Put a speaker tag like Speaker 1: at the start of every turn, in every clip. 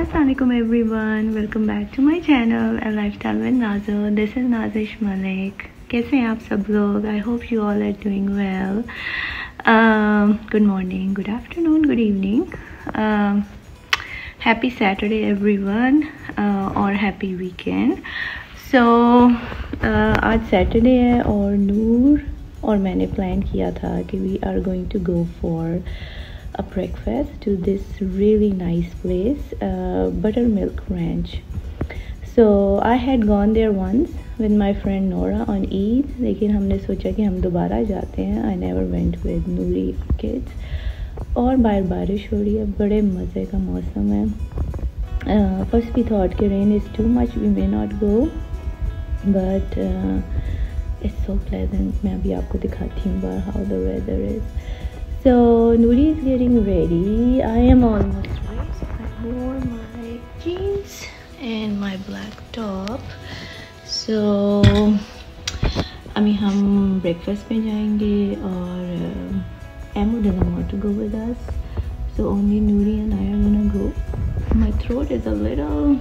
Speaker 1: Aslam everyone welcome back to my channel and lifestyle with Nazo this is Nazish Malik कैसे हैं आप सब लोग? I hope you all are doing well good morning good afternoon good evening happy Saturday everyone और happy weekend so आज Saturday है और नूर और मैंने प्लान किया था कि we are going to go for a breakfast to this really nice place, uh, Buttermilk Ranch. So I had gone there once with my friend Nora on Eid लेकिन हमने सोचा कि हम दोबारा जाते हैं I never went with Nuri kids और बाहर बारिश हो रही है बड़े मज़े का मौसम है फ़र्स्ट वी थॉट कि rain is too much we may not go but it's so pleasant मैं अभी आपको दिखाती हूँ बाहर how the weather is so Nuri is getting ready I am almost ready so I wore my jeans and my black top so अभी हम breakfast पे जाएंगे और Emu doesn't want to go with us so only Nuri and I are gonna go my throat is a little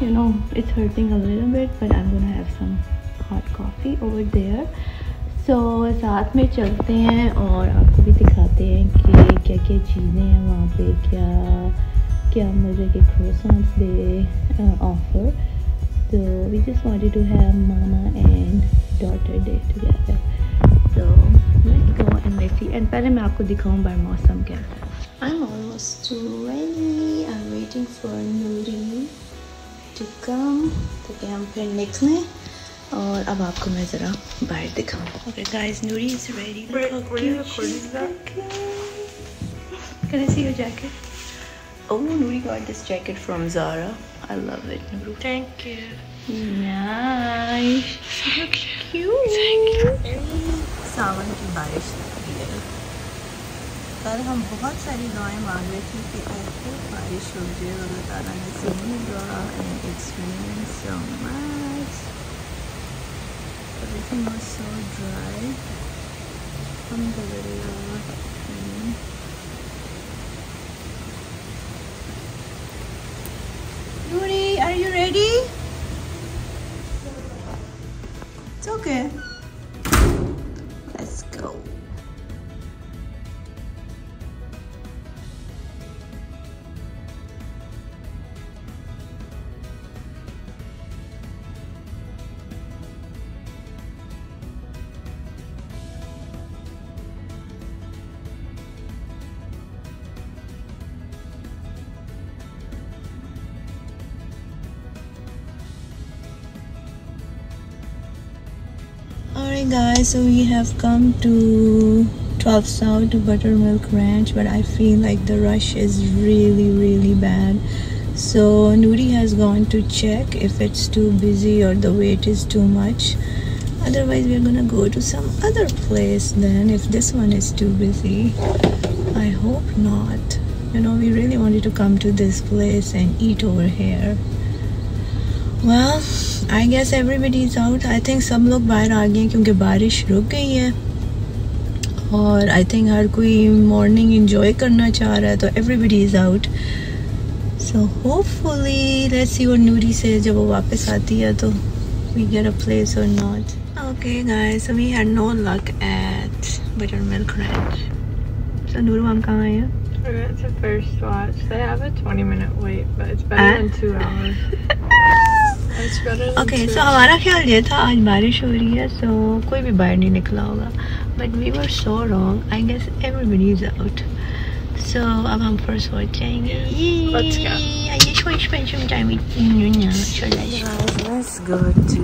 Speaker 1: you know it's hurting a little bit but I'm gonna have some hot coffee over there so so, साथ में चलते हैं और आपको भी दिखाते हैं कि क्या क्या चीज़ें हैं वहाँ पे क्या क्या मज़े के क्रोसॉन्स दे ऑफ़र तो we just wanted to have mama and daughter day together so let's go and let's see and पहले मैं आपको दिखाऊँ बार मौसम कैसा है I'm almost ready. I'm waiting for Nuri to come. तो क्या हम फिर निकलें और अब आपको मैं ज़रा बाहर दिखाऊँ okay guys Nuri is ready Can I see your jacket? Oh, Nuri got this jacket from Zara. I love it, Nuru.
Speaker 2: Thank you.
Speaker 1: Nice. So cute. Thank you.
Speaker 2: सावन की बारिश कल हम बहुत सारी दुआएँ मांग रहे थे कि ऐसे बारिश हो जाए अल्लाह ताला ने सुनी दुआ and it's mean so much everything was so dry. Alhamdulillah. Nuri, are you ready? It's okay. Guys, so we have come to 12 South Buttermilk Ranch but I feel like the rush is really really bad. So Nuri has gone to check if it's too busy or the wait is too much. Otherwise we're gonna go to some other place then if this one is too busy. I hope not. You know we really wanted to come to this place and eat over here. Well, I guess everybody is out I think सब लोग बाहर आ गए क्योंकि बारिश रुक गई है और आई थिंक हर कोई मॉर्निंग इंजॉय करना चाह रहा है तो everybody is out so hopefully let's see और नूरी से जब वो वापस आती है तो वी गेट अ प्लेस और not okay guys we had no luck at Buttermilk Ranch so Noor हम कहाँ हैं
Speaker 3: We went to first watch. They have a 20 minute wait, but it's better uh? than two hours.
Speaker 1: Okay so हमारा ख्याल ये था आज बारिश हो रही है सो so, कोई भी बाहर नहीं निकला होगा but we were so wrong I guess everybody is out so अब हम फर्स्ट वॉच जाएंगे
Speaker 2: Let's go to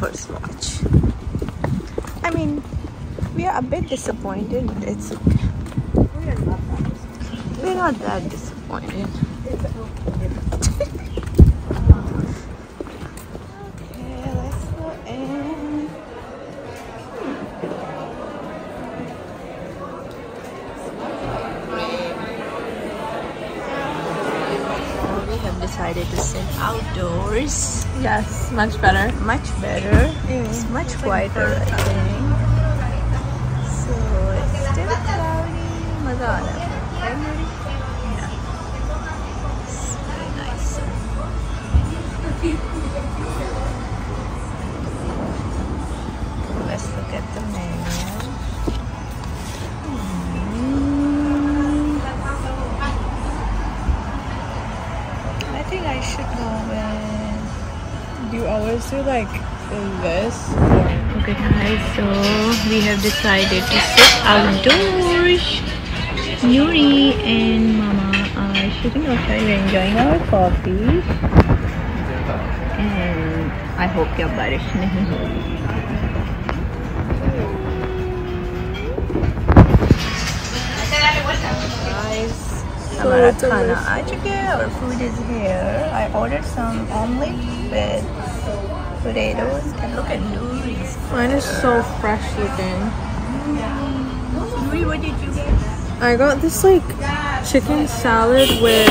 Speaker 2: first watch. I mean, we are a bit disappointed, but it's okay. We're not that disappointed. Decided to sit outdoors.
Speaker 3: Yes, much better.
Speaker 2: Much better. Yeah. It's much quieter, I think. So it's still cloudy. Oh Maza you always do like this? Or?
Speaker 1: Okay guys, so we have decided to sit outdoors. Nuri and Mama are sitting outside enjoying our coffee. And I hope your barish nahi hogi.
Speaker 2: Guys,
Speaker 1: हमारा खाना आ चुका है और food is here. I ordered some omelette with potatoes and look at Nuri's.
Speaker 3: Mine is so fresh looking.
Speaker 1: Nuri, what did you get?
Speaker 3: I got this like chicken salad with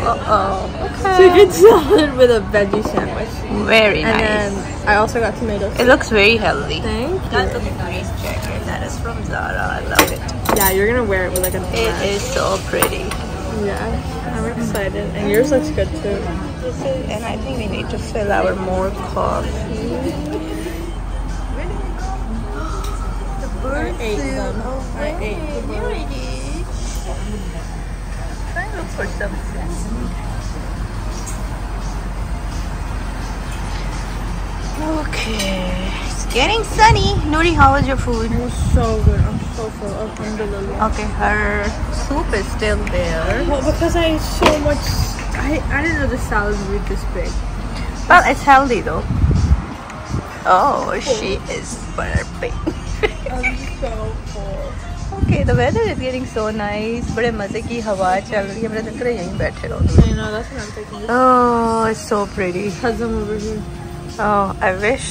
Speaker 1: Uh oh. Okay.
Speaker 3: chicken salad with a veggie sandwich.
Speaker 1: Very
Speaker 3: And
Speaker 1: nice.
Speaker 3: then I also got tomatoes.
Speaker 1: It looks very healthy.
Speaker 3: Thank
Speaker 1: That's
Speaker 3: you.
Speaker 1: the Nuri's jacket. That is from Zara. I love it.
Speaker 3: Yeah, you're gonna wear it with like a
Speaker 1: It is so pretty.
Speaker 3: Yeah, I'm excited. And yours looks good too.
Speaker 1: Is, and I think we need to fill our more coffee. The bird
Speaker 3: I ate them. I ate the
Speaker 1: Here it is. Trying to look for something. Okay, it's getting sunny. Nuri, how was your food?
Speaker 3: It was so good. I'm so full. Alhamdulillah.
Speaker 1: Okay, her soup is still there.
Speaker 3: Well, because I ate so much. I, I didn't know the salad would be this big.
Speaker 1: Well, it's healthy though. Oh, she is burping.
Speaker 3: I'm so full.
Speaker 1: okay, the weather is getting so nice. बड़े मजे की हवा चल रही है मेरा दिल कर रहा है यहीं बैठे रहो
Speaker 3: I know, that's what I'm thinking.
Speaker 1: Oh, it's so pretty.
Speaker 3: Cousin over here.
Speaker 1: Oh, I wish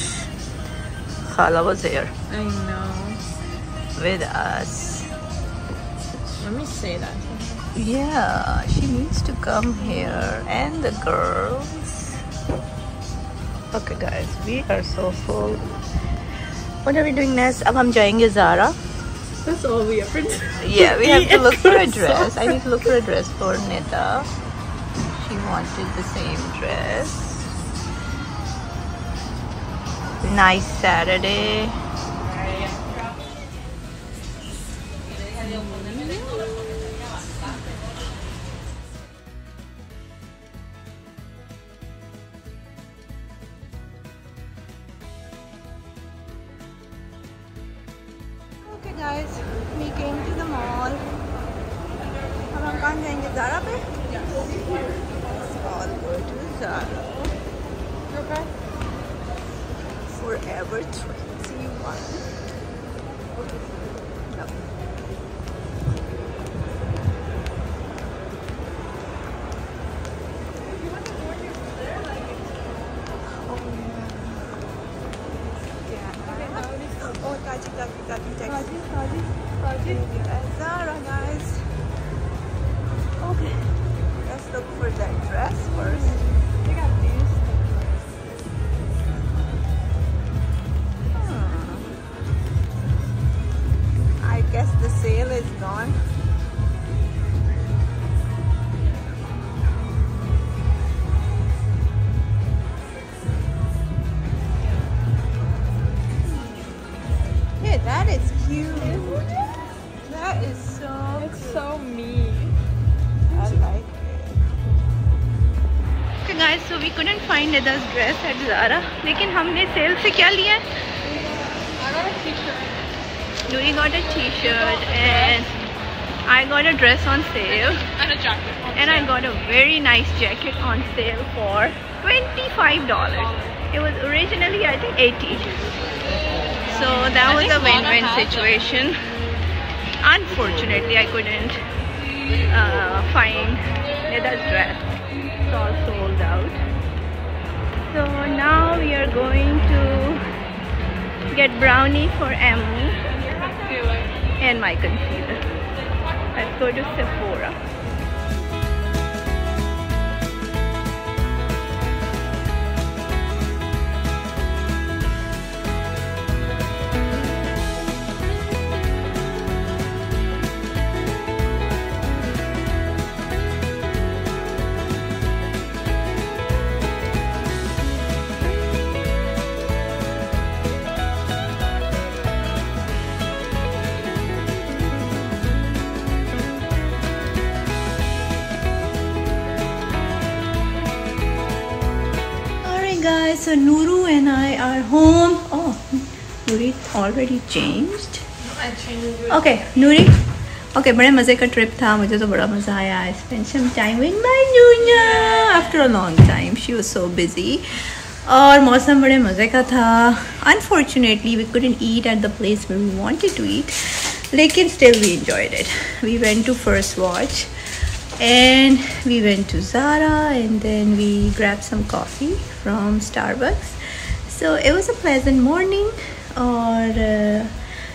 Speaker 1: Khala was here
Speaker 3: I know.
Speaker 1: with us.
Speaker 3: Let me say that.
Speaker 1: Yeah, she needs to come here and the girls. Okay guys, we are so full. What are we doing next? Ab hum jayenge Zara.
Speaker 3: That's all we have. do.
Speaker 1: Yeah, we have to look for a dress. I need to look for a dress for Nida. She wanted the same dress. Nice Saturday. guys, we came to the mall. अब हम कहाँ जाएंगे ज़ारा पे? Let's all go to Zara. Forever 21. No. so we couldn't find Nida's dress at Zara. लेकिन हमने cell से क्या लिया है?
Speaker 3: I got a t-shirt
Speaker 1: Nuri got a t-shirt and I got a dress on sale
Speaker 3: and a jacket.
Speaker 1: and I got a very nice jacket on sale for $25. It was originally I think 80 So that
Speaker 3: I
Speaker 1: was
Speaker 3: think
Speaker 1: a
Speaker 3: Lana
Speaker 1: win-win
Speaker 3: has them.
Speaker 1: situation. Unfortunately, I couldn't uh, find Nida's dress. It's all sold out. So now we are going to get brownie for Emily and my concealer. Let's go to Sephora. guys, so Nuru and I are home. Oh, Nuri already changed.
Speaker 3: I changed
Speaker 1: Okay, Nuri. Okay, बड़े मज़े का trip था मुझे तो बड़ा मज़ा आया I spent some time with my Nunya after a long time. She was so busy. और मौसम बड़े मज़े का था Unfortunately, we couldn't eat at the place where we wanted to eat. लेकिन still we enjoyed it. We went to First Watch and we went to Zara and then we grabbed some coffee from Starbucks. So it was a pleasant morning or uh,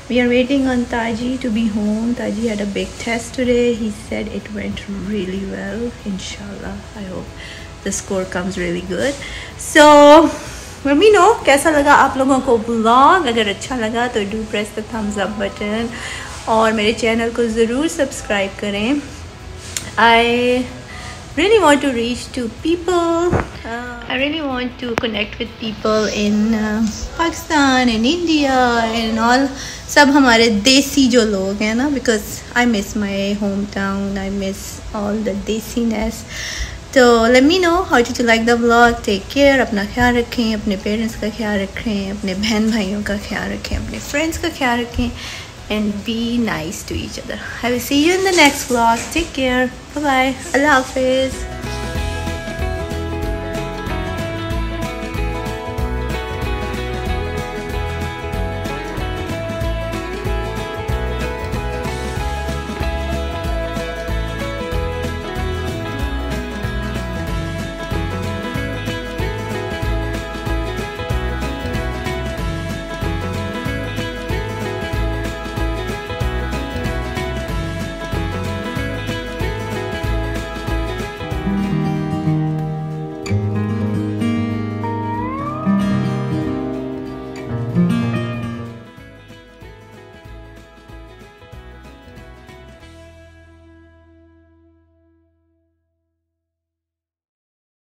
Speaker 1: we are waiting on Taji to be home. Taji had a big test today. He said it went really well. Inshallah. I hope the score comes really good. So let me know कैसा लगा आप लोगों को blog अगर अच्छा लगा तो do press the thumbs up button और मेरे चैनल को ज़रूर सब्सक्राइब करें I really want to reach to people. Uh, I really want to connect with people in uh, Pakistan, in India, and all. सब हमारे देसी जो लोग हैं ना because I miss my hometown I miss all the desiness तो let me know how to like the blog take care अपना ख्याल रखें अपने पेरेंट्स का ख्याल रखें अपने बहन भाइयों का ख्याल रखें अपने फ्रेंड्स का ख्याल रखें and be nice to each other. I will see you in the next vlog. Take care. Bye bye. Allah Hafiz.